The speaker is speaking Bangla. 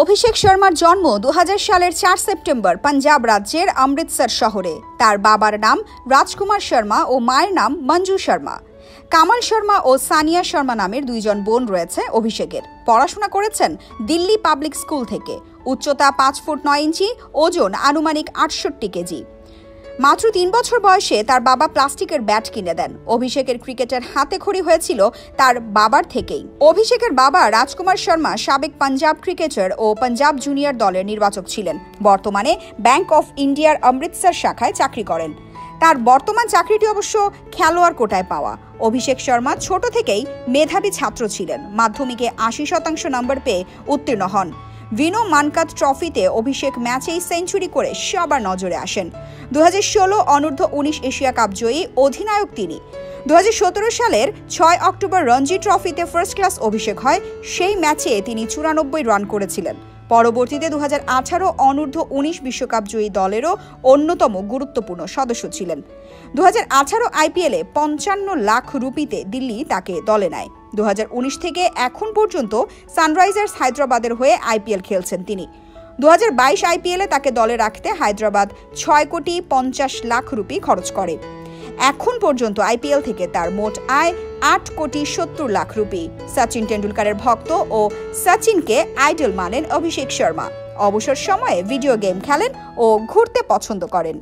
অভিষেক শর্মার জন্ম দু হাজার সালের চার সেপ্টেম্বর পাঞ্জাব রাজ্যের অমৃতসর শহরে। তার বাবার নাম রাজকুমার শর্মা ও মায়ের নাম মঞ্জু শর্মা। কামাল শর্মা ও সানিয়া শর্মা নামের দুইজন বোন রয়েছে অভিষেকের। পড়াশোনা করেছেন দিল্লি পাবলিক স্কুল থেকে। উচ্চতা পাঁচ ফুট নয় ইঞ্চি, ওজন আনুমানিক আটষট্টি কেজি। মাত্র তিন বছর বয়সে তার বাবা প্লাস্টিকের ব্যাট কিনে দেন। অভিষেকের ক্রিকেটের হাতে খড়ি হয়েছিল তার বাবার থেকেই। অভিষেকের বাবা রাজকুমার শর্মা সাবেক পাঞ্জাব ক্রিকেটার ও পাঞ্জাব জুনিয়র দলের নির্বাচক ছিলেন। বর্তমানে ব্যাংক অফ ইন্ডিয়ার অমৃতসর শাখায় চাকরি করেন। তার বর্তমান চাকরিটি অবশ্য খেলোয়াড় কোটায় পাওয়া। অভিষেক শর্মা ছোট থেকেই মেধাবী ছাত্র ছিলেন। মাধ্যমিকে আশি শতাংশ নম্বর পেয়ে উত্তীর্ণ হন। ভিনো মানকাত ট্রফিতে অভিষেক ম্যাচেই সেঞ্চুরি করে সবার নজরে আসেন। দু হাজার ষোলো অনূর্ধ্ব উনিশ এশিয়া কাপ জয়ী অধিনায়ক তিনি। দু হাজার সতেরো সালের ছয় অক্টোবর রঞ্জি ট্রফিতে ফার্স্ট ক্লাস অভিষেক হয়, সেই ম্যাচে তিনি চুরানব্বই রান করেছিলেন। পরবর্তীতে দু হাজার আঠারো অনূর্ধ্ব উনিশ বিশ্বকাপ জয়ী দলেরও অন্যতম গুরুত্বপূর্ণ সদস্য ছিলেন। দু হাজার আঠারো আইপিএলে পঞ্চান্ন লাখ রুপিতে দিল্লি তাকে দলে নেয়। দু উনিশ থেকে এখন পর্যন্ত সানরাইজার্স হায়দ্রাবাদের হয়ে আইপিএল খেলছেন তিনি। দু হাজার বাইশ আইপিএলে তাকে দলে রাখতে হায়দ্রাবাদ ছয় কোটি পঞ্চাশ লাখ রুপি খরচ করে। এখন পর্যন্ত আইপিএল থেকে তার মোট আয় আট কোটি সত্তর লাখ রুপি। সচিন টেন্ডুলকারের ভক্ত ও সচিনকে আইডল মানেন অভিষেক শর্মা। অবসর সময়ে ভিডিও গেম খেলেন ও ঘুরতে পছন্দ করেন।